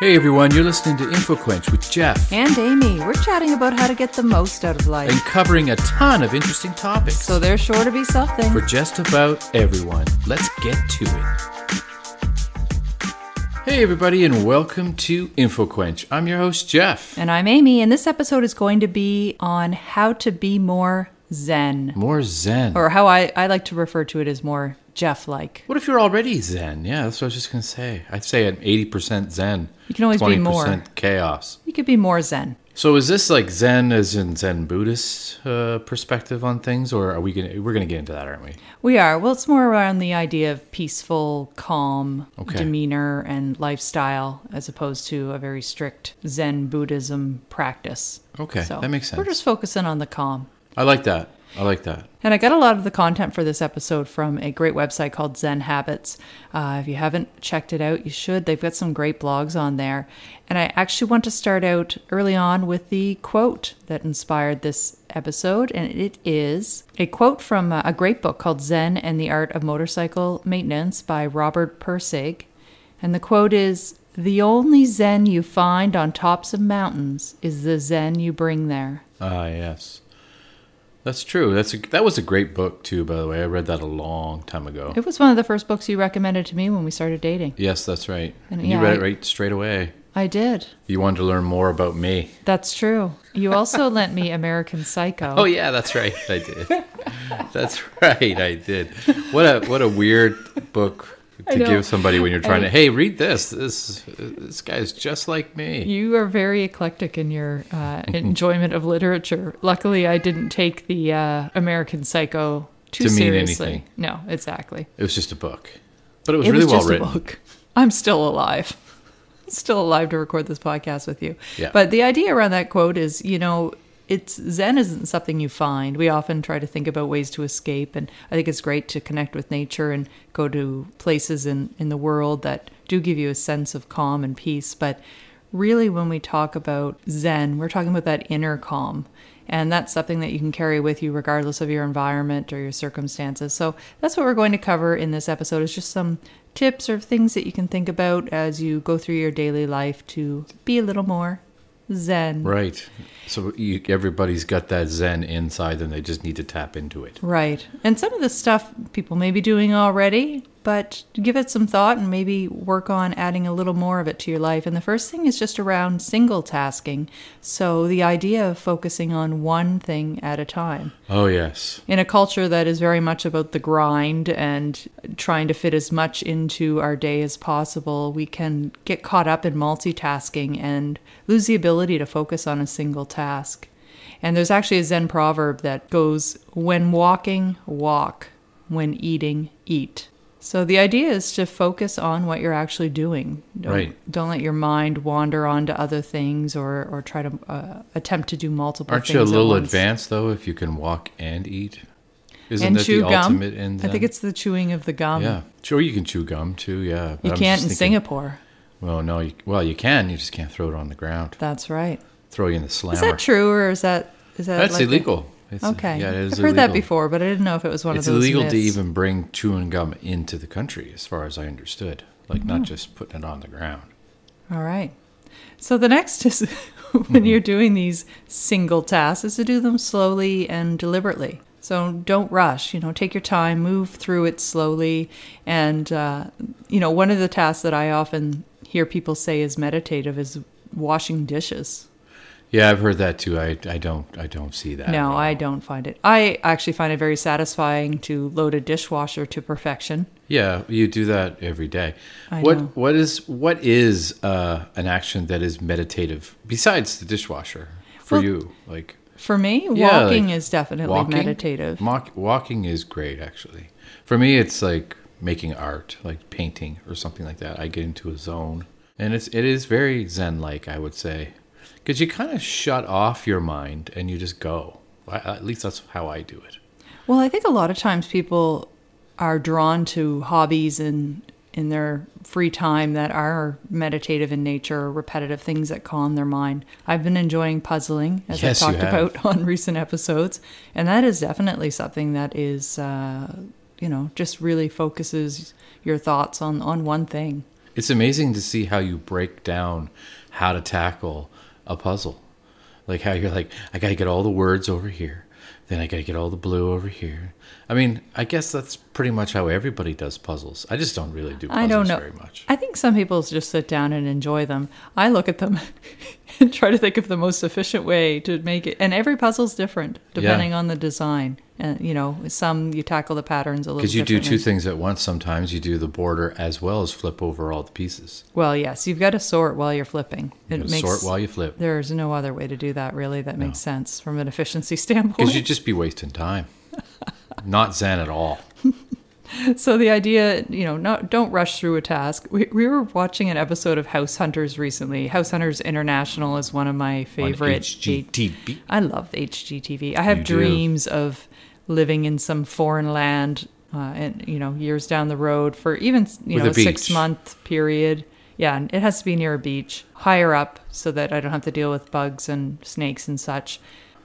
Hey everyone, you're listening to InfoQuench with Jeff And Amy, we're chatting about how to get the most out of life. and covering a ton of interesting topics so there's sure to be something. for just about everyone. Let's get to it. Hey everybody, and welcome to InfoQuench. I'm your host Jeff. and I'm Amy, and this episode is going to be on how to be more Zen. More Zen. Or how I, I like to refer to it as more Jeff like. What if you're already Zen? Yeah, that's what I was just gonna say. I'd say at 80% Zen. You can always be 20% more. chaos. You could be more Zen. So is this like Zen as in Zen Buddhist uh, perspective on things, or are we gonna we're gonna get into that, aren't we? We are. Well, it's more around the idea of peaceful, calm Okay. demeanor and lifestyle as opposed to a very strict Zen Buddhism practice. Okay, so that makes sense. We're just focusing on the calm. I like that. I like that. And I got a lot of the content for this episode from a great website called Zen Habits. Uh, if you haven't checked it out, you should. They've got some great blogs on there. And I actually want to start out early on with the quote that inspired this episode. And it is a quote from a a great book called Zen and the Art of Motorcycle Maintenance by Robert Pirsig. And the quote is The only Zen you find on tops of mountains is the Zen you bring there. Ah, yes. That's true. That's a, that was a great book too, by the way. I read that a long time ago. It was one of the first books you recommended to me when we started dating. Yes, that's right. And And you read I- it right straight away. I did. You wanted to learn more about me. That's true. You also lent me American Psycho. Oh yeah, that's right. I did. that's right. I did. What a what a weird book to give somebody when you're trying I- to. Hey, read this. This this guy's just like me. You are very eclectic in your uh, enjoyment of literature. Luckily, I didn't take the uh, American Psycho too To mean seriously. anything. No, exactly. It was just a book, but it was it really was well just written. a book. I'm still alive. Still alive to record this podcast with you. Yeah. But the idea around that quote is, you know, it's Zen isn't something you find. We often try to think about ways to escape, and I think it's great to connect with nature and go to places in, in the world that do give you a sense of calm and peace. But really, when we talk about Zen, we're talking about that inner calm. And that's something that you can carry with you regardless of your environment or your circumstances. So that's what we're going to cover in this episode is just some tips or things that you can think about as you go through your daily life to be a little more zen. Right. So you, everybody's got that Zen inside, and they just need to tap into it. Right. And some of the stuff people may be doing already, but give it some thought and maybe work on adding a little more of it to your life. And the first thing is just around single tasking. So the idea of focusing on one thing at a time. Oh yes. in a culture that is very much about the grind and trying to fit as much into our day as possible, we can get caught up in multitasking and lose the ability to focus on a single task. And there's actually a Zen proverb that goes, When walking, walk. When eating, eat. So the idea is to focus on what you're actually doing. Don't, Right. Don't let your mind wander onto other things or, or try to uh, attempt to do multiple Aren't you a little advanced though if you can walk and eat? Isn't and that chew the gum. ultimate in I think it's the chewing of the gum. yeah. Sure, you can chew gum too. Yeah. You I'm can't in thinking- Singapore. Well, no. You, well, you can. You just can't throw it on the ground. That's right. Throw you in the slammer. Is that true or is that is that That's like a- illegal. It's, okay. Yeah, it is I've heard that before, but I didn't know if it was one It's of those. It's illegal to even bring chewing gum into the country, as far as I understood. Like Hmm. not just putting it on the ground. All right. So the next is Mm-hmm. when you're doing these single tasks is to do them slowly and deliberately. So don't rush. You know, take your time, move through it slowly, and uh, you know, one of the tasks that I often hear people say is meditative is washing dishes. Yeah, I've heard that too. I, I don't I don't see that. No. I don't find it. I actually find it very satisfying to load a dishwasher to perfection. Yeah, you do that every day. I what know. what is what is uh, an action that is meditative besides the dishwasher for Well, you? Like For me, Yeah, walking like is definitely walking? meditative. Walk, walking is great actually. For me, it's like making art, like painting or something like that. I get into a zone, and it's it is very zen like. I would say, because you kind of shut off your mind and you just go. I, at least that's how I do it. Well, I think a lot of times people are drawn to hobbies in in their free time that are meditative in nature or repetitive things that calm their mind. I've been enjoying puzzling, as Yes, I talked about on recent episodes, and that is definitely something that is uh, you know, just really focuses your thoughts on on one thing. It's amazing to see how you break down how to tackle a puzzle. Like how you're like, I gotta get all the words over here, then I gotta get all the blue over here. I mean, I guess that's pretty much how everybody does puzzles. I just don't really do puzzles I don't know. very much. I think some people just sit down and enjoy them. I look at them and try to think of the most efficient way to make it. And every puzzle's different depending on the design. And you know, some you tackle the patterns a little. Because you do two things at once. Sometimes you do the border as well as flip over all the pieces. Well, yes, you've got to sort while you're flipping. You It makes sort while you flip. there's no other way to do that. Really, that makes sense from an efficiency standpoint. Because you'd just be wasting time. Not Zen at all. So the idea, you know, not don't rush through a task. We, we were watching an episode of House Hunters recently. House Hunters International is one of my On favorite. HGTV. I love HGTV. I have You do. dreams of living in some foreign land, uh, and you know, years down the road for even you With know a a six month period. Yeah, and it has to be near a beach, higher up, so that I don't have to deal with bugs and snakes and such.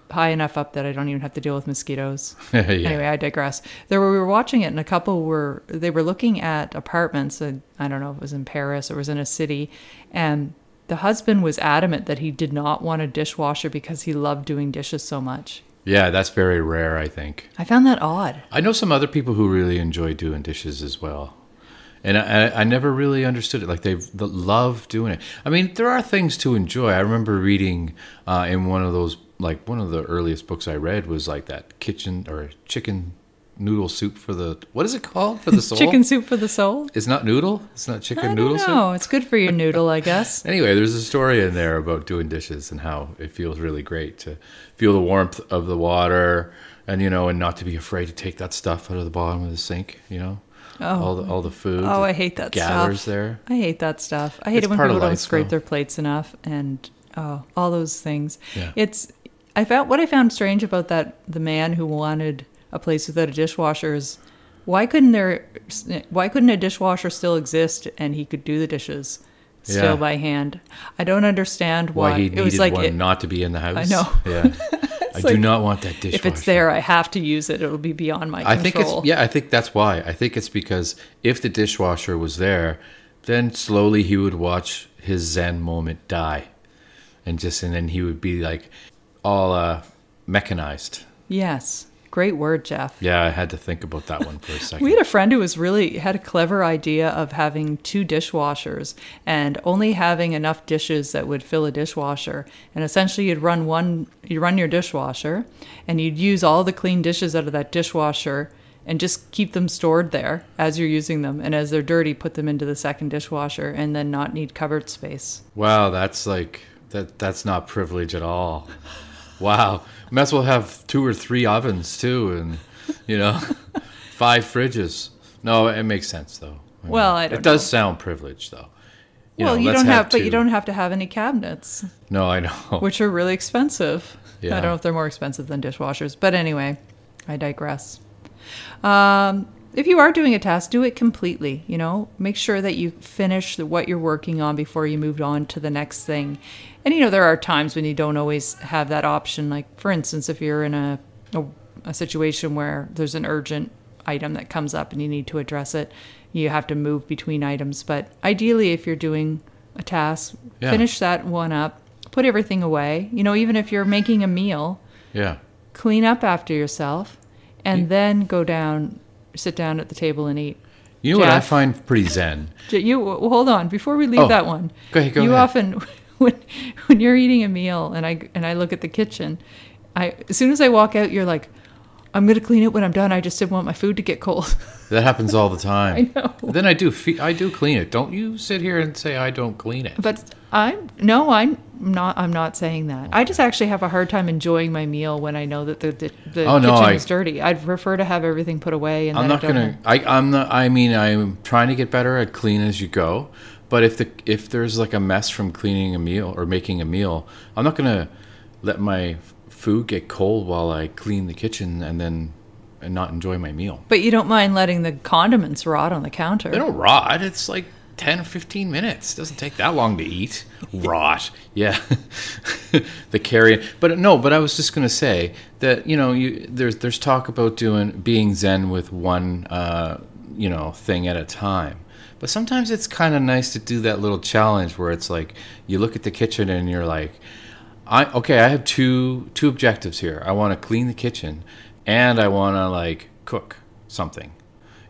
High enough up that I don't even have to deal with mosquitoes. yeah. Anyway, I digress. There were, we were watching it, and a couple were they were looking at apartments. And I don't know if it was in Paris or it was in a city, and the husband was adamant that he did not want a dishwasher because he loved doing dishes so much. Yeah, that's very rare, I think. I found that odd. I know some other people who really enjoy doing dishes as well. And I, I I never really understood it. Like they love doing it. I mean, there are things to enjoy. I remember reading uh, in one of those, like one of the earliest books I read was like that kitchen or chicken noodle soup for the what is it called for the soul? Chicken soup for the soul. It's not noodle. It's not chicken noodle soup. know. It's good for your noodle, I guess. Anyway, there's a story in there about doing dishes and how it feels really great to feel the warmth of the water and you know and not to be afraid to take that stuff out of the bottom of the sink, you know. Oh. All the all the food. Oh, I hate that gathers stuff. there. I hate that stuff. I hate It's it when people don't life, scrape though. their plates enough and oh, all those things. Yeah. It's I found what I found strange about that the man who wanted a place without a dishwasher is why couldn't there why couldn't a dishwasher still exist and he could do the dishes still Yeah. by hand? I don't understand why. Why he it needed was like one it- not to be in the house. I know. Yeah. I do not want that dishwasher. if it's there, I have to use it. It'll be beyond my I control. think it's yeah, I think that's why. I think it's because if the dishwasher was there, then slowly he would watch his zen moment die. And just and then he would be like all uh mechanized. Yes. Great word, Jeff. Yeah, I had to think about that one for a second. We had a friend who was really had a clever idea of having two dishwashers and only having enough dishes that would fill a dishwasher. And essentially, you'd run one, you run your dishwasher, and you'd use all the clean dishes out of that dishwasher and just keep them stored there as you're using them. And as they're dirty, put them into the second dishwasher, and then not need cupboard space. Wow, that's like that that's not privilege at all. Wow. Might as well have two or three ovens too and you know five fridges. No, it makes sense though. I Well, I don't it does know. sound privileged though. You well, know, you don't have, but you don't have to have any cabinets. No, I know. which are really expensive. Yeah. I don't know if they're more expensive than dishwashers, but anyway, I digress. Um, if you are doing a task, do it completely. You know, make sure that you finish the, what you're working on before you move on to the next thing. And you know, there are times when you don't always have that option. Like, for instance, if you're in a, a, a situation where there's an urgent item that comes up and you need to address it, you have to move between items. But ideally, if you're doing a task, Yeah. finish that one up, put everything away. You know, even if you're making a meal, Yeah. clean up after yourself, and then go down, sit down at the table and eat. You know what I find pretty zen? You well, hold on before we leave Oh, that one. go ahead, go you ahead. often when when you're eating a meal and I and I look at the kitchen, I as soon as I walk out, you're like, I'm gonna clean it when I'm done. I just didn't want my food to get cold. That happens all the time. I know. Then I do I do clean it. Don't you sit here and say I don't clean it. But I'm no, I'm not. I'm not saying that. I just actually have a hard time enjoying my meal when I know that the the, the Oh, no, kitchen I- is dirty. I'd prefer to have everything put away and I'm not I gonna. I, I'm not. I mean, I'm trying to get better at clean as you go. But if the if there's like a mess from cleaning a meal or making a meal, I'm not gonna let my food get cold while I clean the kitchen and then and not enjoy my meal. But you don't mind letting the condiments rot on the counter. They don't rot. It's like 10 or 15 minutes. doesn't take that long to eat. Rot. Yeah. the carrion. But no, but I was just going to say that, you know, you, there's, there's talk about doing, being Zen with one, uh, you know, thing at a time. But sometimes it's kind of nice to do that little challenge where it's like you look at the kitchen and you're like, I okay, I have two two objectives here. I want to clean the kitchen and I want to like cook something.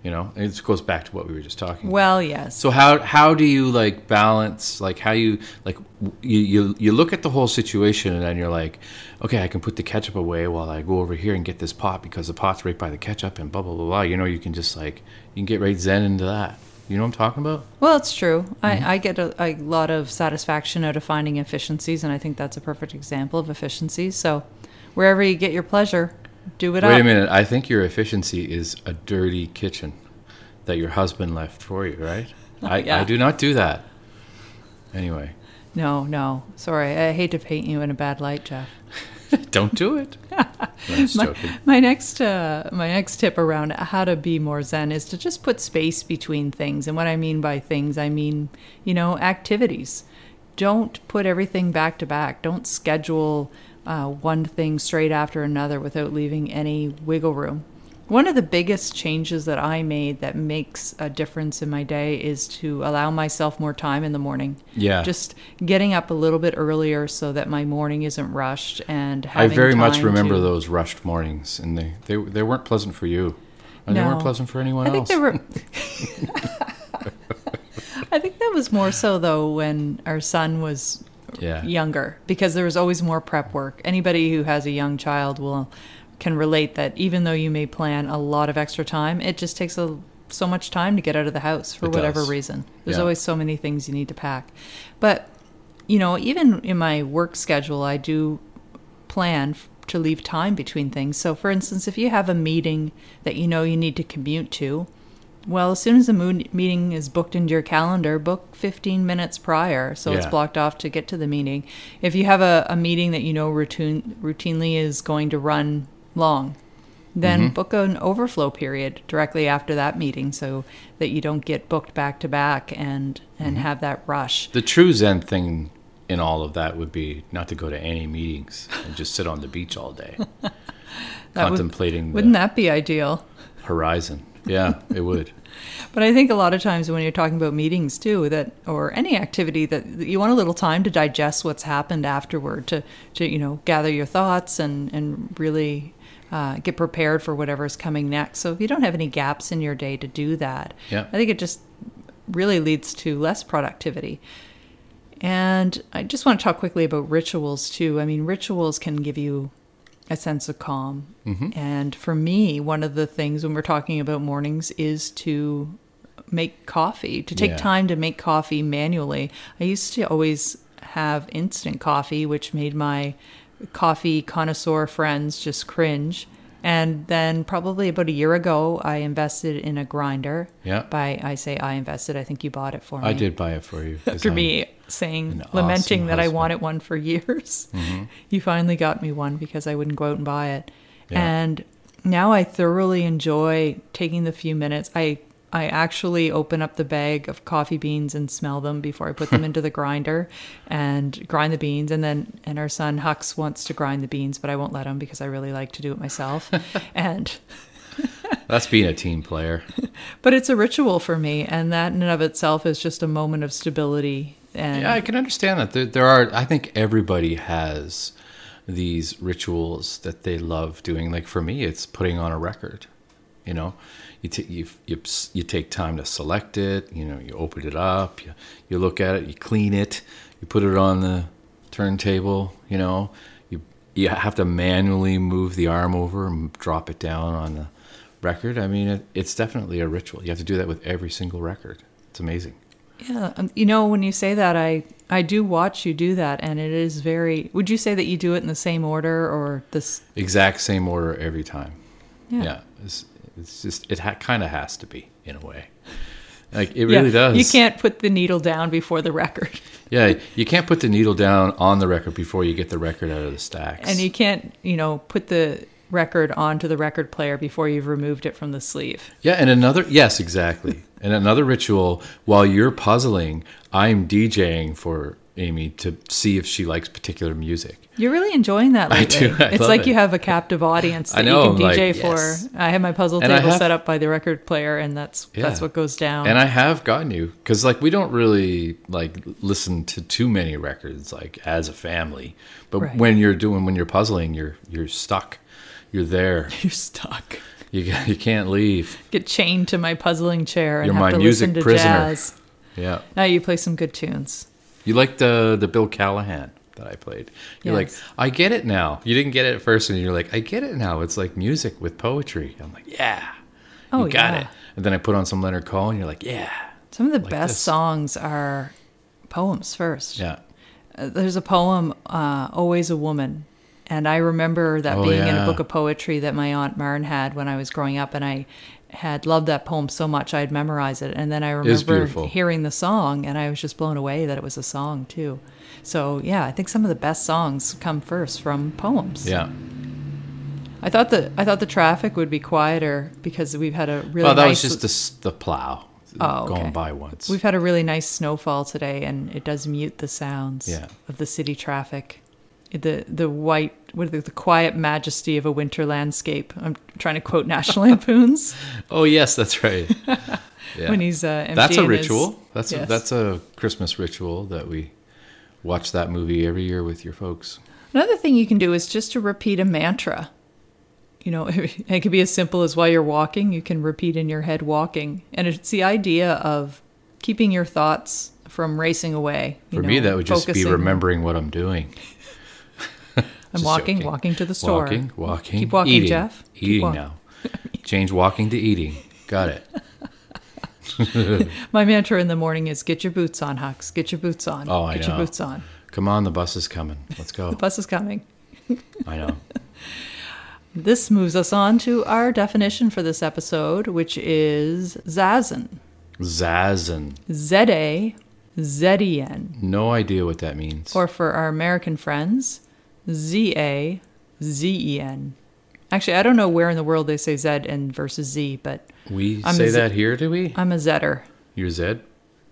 You know, it goes back to what we were just talking. Well, yes. So how how do you like balance like how you like you you you look at the whole situation and then you're like, okay, I can put the ketchup away while I go over here and get this pot because the pot's right by the ketchup and blah blah blah blah. You know, you can just like you can get right zen into that. You know what I'm talking about? Well, it's true. Mm-hmm. I, I get a, a, lot of satisfaction out of finding efficiencies, and I think that's a perfect example of efficiencies. So, wherever you get your pleasure, do it Wait up. a minute. I think your efficiency is a dirty kitchen that your husband left for you, right? I, yeah. I do not do that. Anyway. No, no. Sorry. I hate to paint you in a bad light, Jeff. Don't do it. my, my, next uh, my next tip around how to be more zen is to just put space between things. And what I mean by things, I mean you know activities. Don't put everything back to back. Don't schedule uh, one thing straight after another without leaving any wiggle room. One of the biggest changes that I made that makes a difference in my day is to allow myself more time in the morning. Yeah. Just getting up a little bit earlier so that my morning isn't rushed and I very much remember to, those rushed mornings and they, they they weren't pleasant for you. And no. they weren't pleasant for anyone I else. Think they were I think that was more so though when our son was yeah. younger because there was always more prep work. Anybody who has a young child will can relate that even though you may plan a lot of extra time, it just takes a, so much time to get out of the house for it whatever does. reason. There's Yeah. always so many things you need to pack. But, you know, even in my work schedule, I do plan f- to leave time between things. So, for instance, if you have a meeting that you know you need to commute to, well, as soon as the meeting is booked into your calendar, book 15 minutes prior so it's blocked off to get to the meeting. If you have a, a meeting that you know routine, routinely is going to run long, then mm-hmm. book an overflow period directly after that meeting so that you don't get booked back to back and and mm-hmm. have that rush. The true Zen thing in all of that would be not to go to any meetings and just sit on the beach all day, would- contemplating Wouldn't the that be ideal? horizon. Yeah, it would. But I think a lot of times when you're talking about meetings too, that or any activity that that you want a little time to digest what's happened afterward, to to you know gather your thoughts and and really uh, get prepared for whatever is coming next. So if you don't have any gaps in your day to do that, Yeah. I think it just really leads to less productivity. And I just want to talk quickly about rituals too. I mean, rituals can give you a sense of calm. And for me, one of the things when we're talking about mornings is to make coffee, to take Yeah. time to make coffee manually. I used to always have instant coffee, which made my coffee connoisseur friends just cringe. And then probably about a year ago, I invested in a grinder. Yeah. By I say I invested, I think you bought it for me I did buy it for you. after I'm- me saying lamenting awesome that I wanted one for years. Mm-hmm. You finally got me one because I wouldn't go out and buy it. Yeah. And now I thoroughly enjoy taking the few minutes. I I actually open up the bag of coffee beans and smell them before I put them into the grinder and grind the beans. And then, and our son Hux wants to grind the beans, but I won't let him because I really like to do it myself. and That's being a team player. but it's a ritual for me, and that in and of itself is just a moment of stability. And Yeah, I can understand that. There, there are. I think everybody has these rituals that they love doing. Like for me, it's putting on a record. You know, you t- you, you you take time to select it. You know, you open it up. You you look at it. You clean it. You put it on the turntable. You know, you you have to manually move the arm over and drop it down on the record. I mean, it, it's definitely a ritual. You have to do that with every single record. It's amazing. Yeah, um, you know, when you say that, I I do watch you do that, and it is very. Would you say that you do it in the same order or this? exact same order every time. Yeah. Yeah, it's, it's just it ha- kind of has to be in a way. Like it really Yeah, does. You can't put the needle down before the record, Yeah, you can't put the needle down on the record before you get the record out of the stacks. and you can't, you know, put the record onto the record player before you've removed it from the sleeve. yeah, and another yes, exactly. And another ritual while you're puzzling, I'm DJing for Amy to see if she likes particular music. You're really enjoying that I do. I it's like it. you have a captive audience that I know, you can like, DJ for. yes. I have my puzzle And table have- set up by the record player, and that's that's what goes down. And I have gotten you because like we don't really like listen to too many records like as a family, but Right. when you're doing when you're puzzling, you're you're stuck. You're there. You're stuck. You you can't leave. Get chained to my puzzling chair and You're have my to music listen to prisoner. jazz. Yeah. Now you play some good tunes. You like the the Bill Callahan that I played. You're like, I get it now. You didn't get it at first, and you're like, I get it now. It's like music with poetry. I'm like, yeah. Oh, you got yeah. it. And then I put on some Leonard Cohen. and You're like, yeah, Some of the Like best this. songs are poems first. yeah. Uh, There's a poem, uh, Always a Woman. And I remember that Oh, being in a book of poetry that my Aunt Marn had when I was growing up. And I had loved that poem so much, I'd memorize it. And then I remember hearing the song, and I was just blown away that it was a song, too. So, yeah, I think some of the best songs come first from poems. Yeah. I thought the I thought the traffic would be quieter because we've had a really well, that nice was just the, the plow Oh, okay. going by once. We've had a really nice snowfall today, and it does mute the sounds Yeah. of the city traffic. The the white, what the, the quiet majesty of a winter landscape. I'm trying to quote National Lampoons oh yes, that's right. Yeah. when he's uh, that's a emptying his- ritual. That's a, that's a Christmas ritual that we watch that movie every year with your folks. Another thing you can do is just to repeat a mantra. You know, it could be as simple as while you're walking, you can repeat in your head walking, and it's the idea of keeping your thoughts from racing away. you For me, that would just be focusing. remembering what I'm doing. I'm Just walking, joking. walking to the store. Walking, walking, Keep walking, eating, Jeff. Keep Eating walk- now. Change walking to eating. Got it. My mantra in the morning is get your boots on, Hux. Get your boots on. Oh, I get know. your boots on. Come on, the bus is coming. Let's go. The bus is coming. I know. This moves us on to our definition for this episode, which is Zazen. Zazen. Z A Z E N. No idea what that means. Or for our American friends, Z A Z E N. Actually, I don't know where in the world they say Z and versus Z, but we I'm say Z- that here, do we? I'm a Zetter. You're Zed?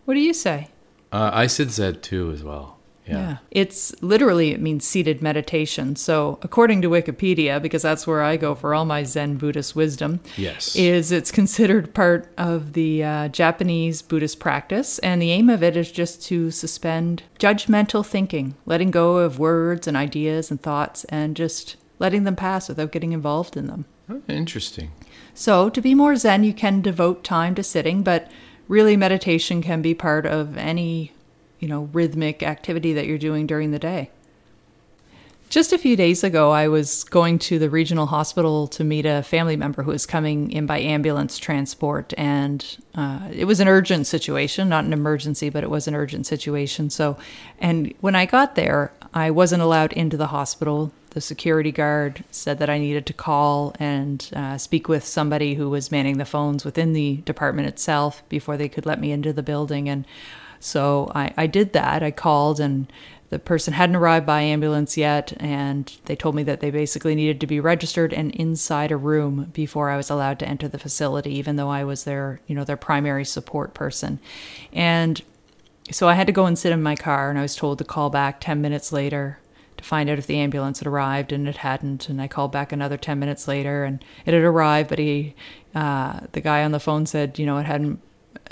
What do you say? Uh, I said Zed too as well. Yeah. It's literally, it means seated meditation. So, according to Wikipedia, because that's where I go for all my Zen Buddhist wisdom, Yes. is it's considered part of the uh, Japanese Buddhist practice. And the aim of it is just to suspend judgmental thinking, letting go of words and ideas and thoughts, and just letting them pass without getting involved in them. Oh, Interesting. So, to be more Zen, you can devote time to sitting, but really, meditation can be part of any, you know, rhythmic activity that you're doing during the day. Just a few days ago, I was going to the regional hospital to meet a family member who was coming in by ambulance transport. And uh, it was an urgent situation, not an emergency, but it was an urgent situation. So, and when I got there, I wasn't allowed into the hospital. The security guard said that I needed to call and uh, speak with somebody who was manning the phones within the department itself before they could let me into the building. And so I, I did that. I called, and the person hadn't arrived by ambulance yet. And they told me that they basically needed to be registered and inside a room before I was allowed to enter the facility, even though I was their, you know, their primary support person. And so I had to go and sit in my car, and I was told to call back 10 minutes later to find out if the ambulance had arrived, and it hadn't. And I called back another 10 minutes later, and it had arrived, but he, uh, the guy on the phone said, you know, it hadn't,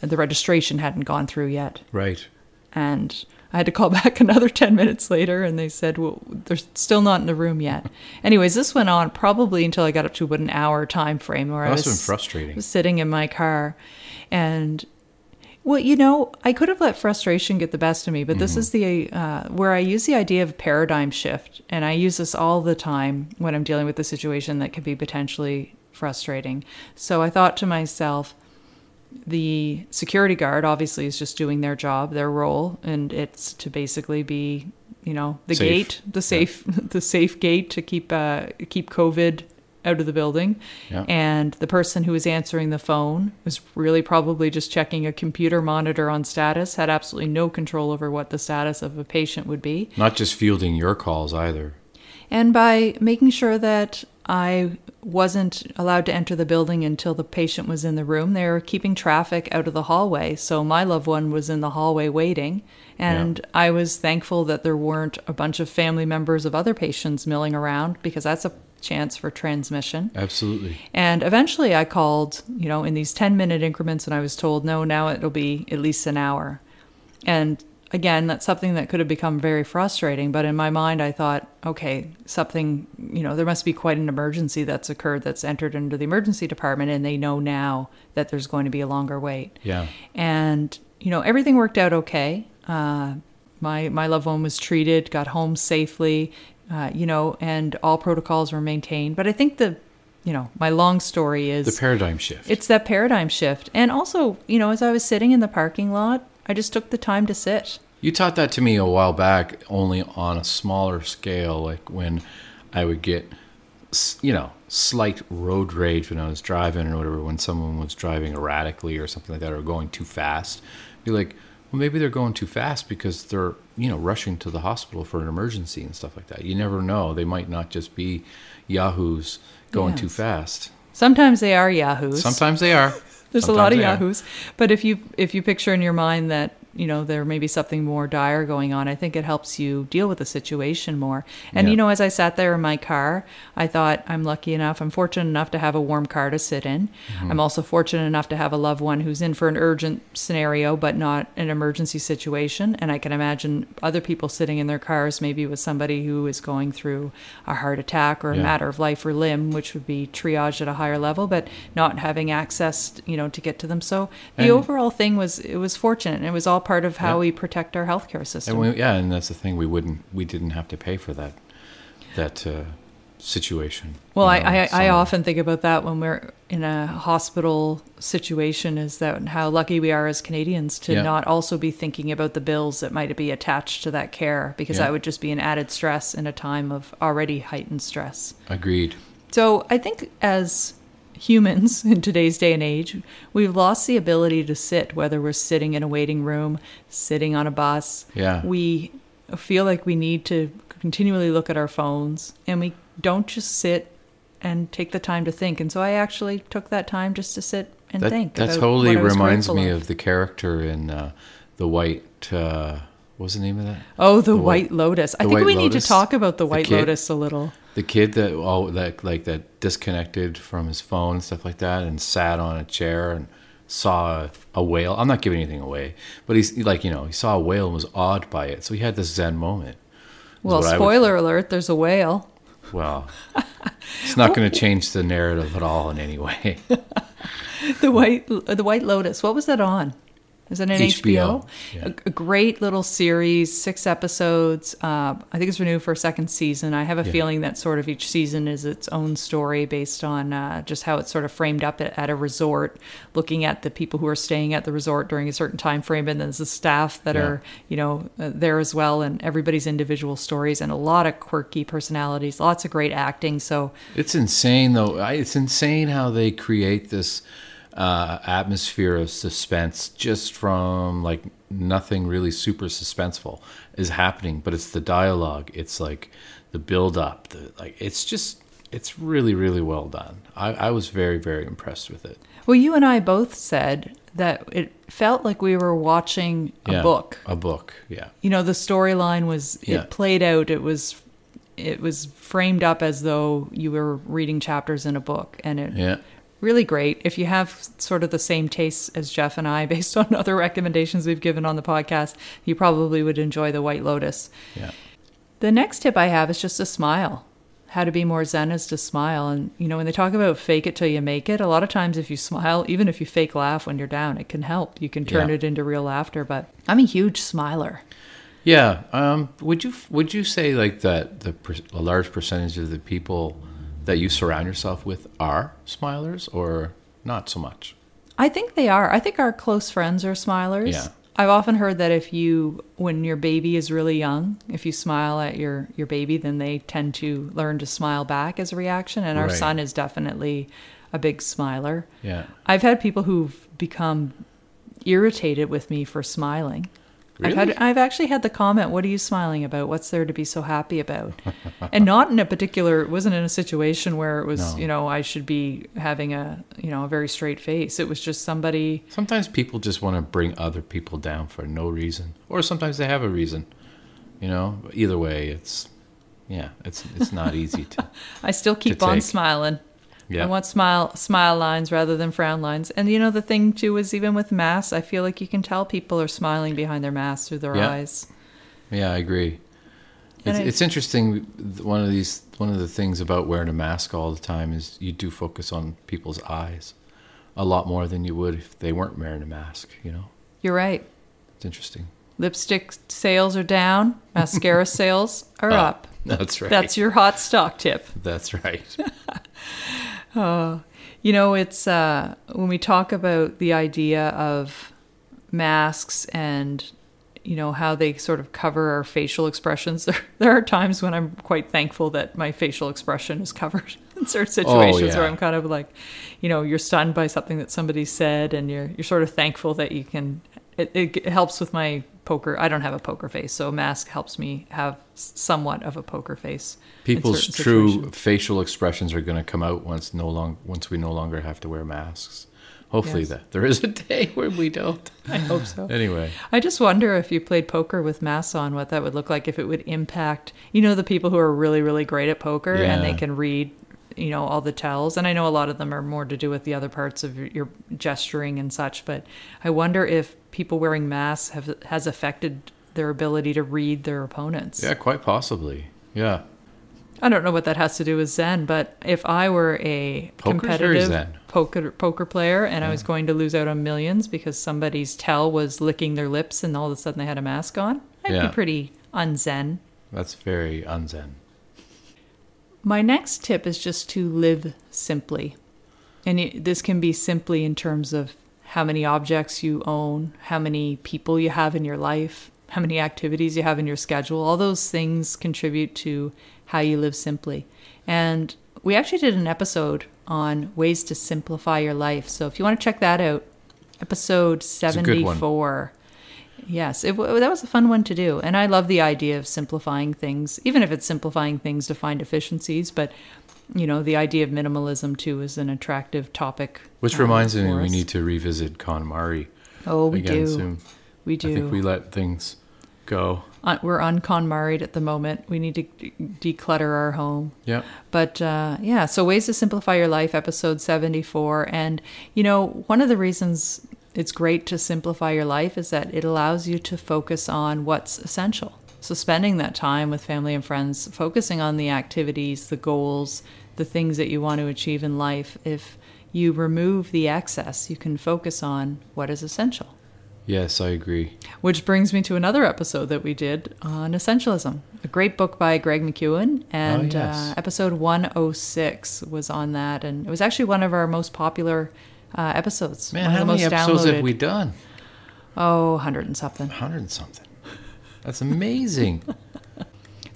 the registration hadn't gone through yet. Right. And I had to call back another 10 minutes later, and they said, well, they're still not in the room yet. Anyways, this went on probably until I got up to about an hour time frame where I was frustrating. was sitting in my car and well you know i could have let frustration get the best of me but this is the uh, where i use the idea of paradigm shift and i use this all the time when i'm dealing with a situation that could be potentially frustrating so i thought to myself the security guard obviously is just doing their job their role and it's to basically be you know the Safe. gate the safe the safe gate to keep uh, keep covid out of the building Yeah. and the person who was answering the phone was really probably just checking a computer monitor on status had absolutely no control over what the status of a patient would be Not just fielding your calls either. And by making sure that I wasn't allowed to enter the building until the patient was in the room, they were keeping traffic out of the hallway. So my loved one was in the hallway waiting. And Yeah. I was thankful that there weren't a bunch of family members of other patients milling around because that's a chance for transmission. Absolutely. And eventually I called, you know, in these 10 minute increments, and I was told, no, now it'll be at least an hour. And again, that's something that could have become very frustrating. But in my mind, I thought, okay, something, you know, there must be quite an emergency that's occurred that's entered into the emergency department, and they know now that there's going to be a longer wait. Yeah. And, you know, everything worked out okay. Uh, my, my loved one was treated, got home safely, uh, you know, and all protocols were maintained. But I think the, you know, my long story is The paradigm shift. it's that paradigm shift. And also, you know, as I was sitting in the parking lot, I just took the time to sit. You taught that to me a while back, only on a smaller scale, like when I would get, you know, slight road rage when I was driving or whatever, when someone was driving erratically or something like that, or going too fast. Be like, well, maybe they're going too fast because they're, you know, rushing to the hospital for an emergency and stuff like that. You never know. They might not just be yahoos going too fast. Sometimes they are yahoos. Sometimes they are. There's a lot of yahoos. But if you if you picture in your mind that you know there may be something more dire going on, I think it helps you deal with the situation more. And Yeah. you know, as I sat there in my car, I thought I'm lucky enough, I'm fortunate enough to have a warm car to sit in. Mm-hmm. I'm also fortunate enough to have a loved one who's in for an urgent scenario, but not an emergency situation. And I can imagine other people sitting in their cars, maybe with somebody who is going through a heart attack or a Yeah. matter of life or limb, which would be triage at a higher level, but not having access, you know, to get to them. So the And- overall thing was it was fortunate, and it was all part of how Yeah. we protect our healthcare system. And we, yeah, and that's the thing. We wouldn't, we didn't have to pay for that, that uh, situation. well, you know, I, I, I often think about that when we're in a hospital situation is that how lucky we are as Canadians to Yeah. not also be thinking about the bills that might be attached to that care because Yeah. that would just be an added stress in a time of already heightened stress. agreed. So I think as humans in today's day and age, we've lost the ability to sit, whether we're sitting in a waiting room, sitting on a bus. Yeah. We feel like we need to continually look at our phones and we don't just sit and take the time to think. And so I actually took that time just to sit and That, think. that totally what I was reminds me of. of the character in uh, the White. Uh, what was the name of that? Oh, the, the White White- Lotus. I think White we need to talk about the the White kid. Lotus a little. The kid that all that like that disconnected from his phone and stuff like that, and sat on a chair and saw a, whale. I'm not giving anything away, but he's like you know he saw a whale and was awed by it, so he had this Zen moment. Well, spoiler alert, there's a whale. Well, it's not going to change the narrative at all in any way. the white the white lotus what was that on is it an hbo, HBO, yeah. A, a great little series six episodes uh, i think it's renewed for a second season i have a Yeah. feeling that sort of each season is its own story based on uh, just how it's sort of framed up at, at a resort looking at the people who are staying at the resort during a certain time frame and then there's the staff that Yeah. are you know uh, there as well and everybody's individual stories and a lot of quirky personalities lots of great acting so It's insane, though. I, it's insane how they create this uh, atmosphere of suspense just from like nothing really super suspenseful is happening, but it's the dialogue. It's like the build up. The like. It's just. It's really, really well done. I, I was very, very impressed with it. Well, you and I both said that it felt like we were watching a Yeah, book. A book. Yeah. You know, the storyline was Yeah. it played out. It was it was framed up as though you were reading chapters in a book, and it Yeah. Really great. If you have sort of the same tastes as Jeff and I, based on other recommendations we've given on the podcast, you probably would enjoy the White Lotus. Yeah. The next tip I have is just a smile. How to be more zen is to smile. And, you know, when they talk about fake it till you make it, a lot of times if you smile, even if you fake laugh when you're down, it can help. You can turn Yeah. it into real laughter. But I'm a huge smiler. Yeah. Um, would you would you say like that the a large percentage of the people that you surround yourself with are smilers or not so much? I think they are. I think our close friends are smilers. Yeah. I've often heard that if you, when your baby is really young, if you smile at your, your baby, then they tend to learn to smile back as a reaction. And our Right. son is definitely a big smiler. Yeah. I've had people who've become irritated with me for smiling. I've had I've actually had the comment, "What are you smiling about? What's there to be so happy about?" and not in a particular. It wasn't in a situation where it was, No. you know, I should be having a, you know, a very straight face. It was just somebody. Sometimes people just want to bring other people down for no reason, or sometimes they have a reason. You know, either way, it's yeah, it's it's not easy to. I still keep on smiling. Yeah, I want smile smile lines rather than frown lines. And you know the thing too is even with masks, I feel like you can tell people are smiling behind their masks through their Yeah. eyes. yeah, I agree. It's, I- it's interesting. One of these, one of the things about wearing a mask all the time is you do focus on people's eyes a lot more than you would if they weren't wearing a mask. You know, You're right. it's interesting. Lipstick sales are down, mascara sales are Ah, up. That's right. That's your hot stock tip. That's right. You know, it's uh, when we talk about the idea of masks and you know how they sort of cover our facial expressions. There, there are times when I'm quite thankful that my facial expression is covered in certain situations where yeah. I'm kind of like, you know, you're stunned by something that somebody said, and you're you're sort of thankful that you can. It, it helps with my poker. I don't have a poker face, so a mask helps me have somewhat of a poker face. People's true situations. facial expressions are going to come out once no long once we no longer have to wear masks. Hopefully, Yes. that there is a day where we don't. I hope so. Anyway, I just wonder if you played poker with masks on, what that would look like if it would impact, you know, the people who are really, really great at poker and they can read, you know, all the tells. And I know a lot of them are more to do with the other parts of your, gesturing and such. But I wonder if people wearing masks have has affected their ability to read their opponents. yeah, quite possibly. Yeah, I don't know what that has to do with Zen, but if I were a Poker's competitive poker poker player and I was going to lose out on millions because somebody's tell was licking their lips and all of a sudden they had a mask on, I'd Yeah. be pretty unzen. that's very unzen. My next tip is just to live simply. And it, this can be simply in terms of how many objects you own, how many people you have in your life, how many activities you have in your schedule. All those things contribute to how you live simply. And we actually did an episode on ways to simplify your life. So if you want to check that out, episode a good one. 74. Yes, it, w- that was a fun one to do. And I love the idea of simplifying things, even if it's simplifying things to find efficiencies. But, you know, the idea of minimalism too is an attractive topic. Which uh, reminds me, we need to revisit KonMari Oh, we do. soon. We do. I think we let things go. Uh, we're married at the moment. We need to de- declutter our home. Yeah, But uh, yeah, so ways to simplify your life, episode 74. And, you know, one of the reasons it's great to simplify your life is that it allows you to focus on what's essential. So, spending that time with family and friends, focusing on the activities, the goals, the things that you want to achieve in life, if you remove the excess, you can focus on what is essential. yes, I agree. Which brings me to another episode that we did on essentialism, a great book by Greg McKeown. And Oh, yes. uh, episode 106 was on that. And it was actually one of our most popular uh, episodes. Man, how many episodes downloaded. have we done? Oh, 100 and something. Hundred and something. That's amazing.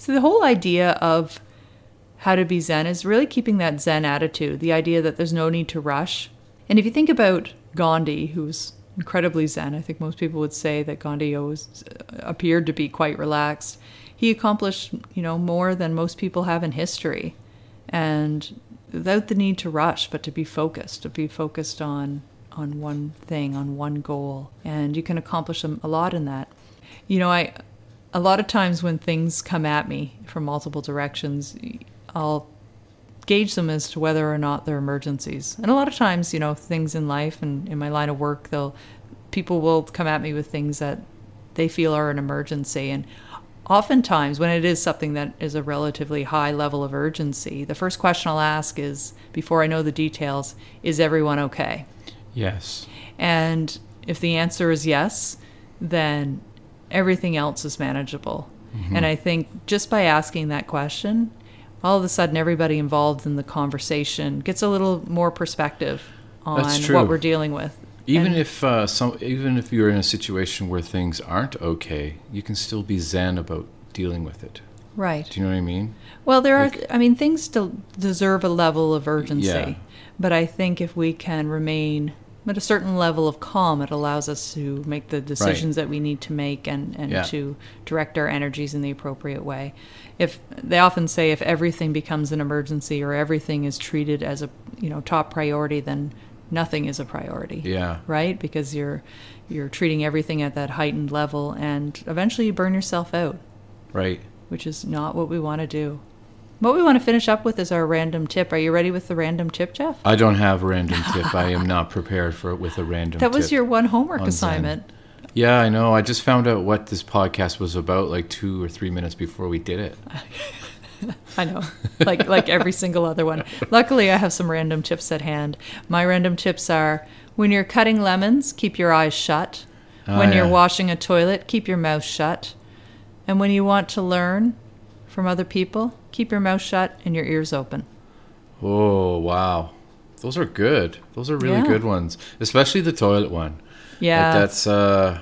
So the whole idea of how to be Zen is really keeping that Zen attitude, the idea that there's no need to rush. And if you think about Gandhi, who's incredibly Zen, I think most people would say that Gandhi always uh, appeared to be quite relaxed. He accomplished, you know, more than most people have in history, and without the need to rush, but to be focused, to be focused on on one thing, on one goal, and you can accomplish a lot in that. You know, I a lot of times when things come at me from multiple directions, I'll gauge them as to whether or not they're emergencies. And a lot of times, you know, things in life and in my line of work, they'll people will come at me with things that they feel are an emergency and oftentimes when it is something that is a relatively high level of urgency, the first question I'll ask is before I know the details, is everyone okay? yes. And if the answer is yes, then everything else is manageable. Mm-hmm. And I think just by asking that question, all of a sudden everybody involved in the conversation gets a little more perspective on what we're dealing with. Even And- if uh, some, even if you're in a situation where things aren't okay, you can still be zen about dealing with it. right. Do you know what I mean? Well, there are, I mean, things still deserve a level of urgency. Yeah. But I think if we can remain at a certain level of calm, it allows us to make the decisions that we need to make and, and Yeah. to direct our energies in the appropriate way. If they often say if everything becomes an emergency or everything is treated as a you know top priority, then nothing is a priority. Yeah. Right? Because you're you're treating everything at that heightened level and eventually you burn yourself out, Right. which is not what we want to do. What we want to finish up with is our random tip. Are you ready with the random tip, Jeff? I don't have a random tip. I am not prepared for it with a random That was your one homework on Zen. assignment. Yeah, I know. I just found out what this podcast was about like two or three minutes before we did it. I know, like like every single other one. Luckily, I have some random tips at hand. My random tips are: when you're cutting lemons, keep your eyes shut. Ah, when you're washing a toilet, keep your mouth shut. And when you want to learn from other people, keep your mouth shut and your ears open. Oh, wow. Those are good. Those are really Yeah. good ones, especially the toilet one. Yeah, Like that's uh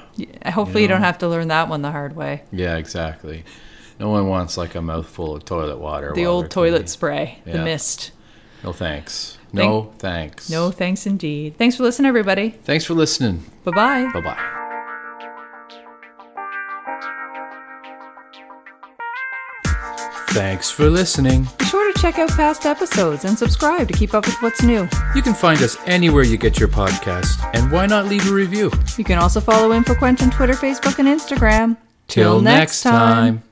hopefully you, know. don't have to learn that one the hard way. yeah, exactly. No one wants like a mouthful of toilet water. The old toilet spray, the mist. No thanks. Thank- No thanks. No thanks indeed. Thanks for listening, everybody. Thanks for listening. Bye bye. Bye bye. Thanks for listening. Be sure to check out past episodes and subscribe to keep up with what's new. You can find us anywhere you get your podcast, and why not leave a review? You can also follow InfoQuench on Twitter, Facebook, and Instagram. Till next time.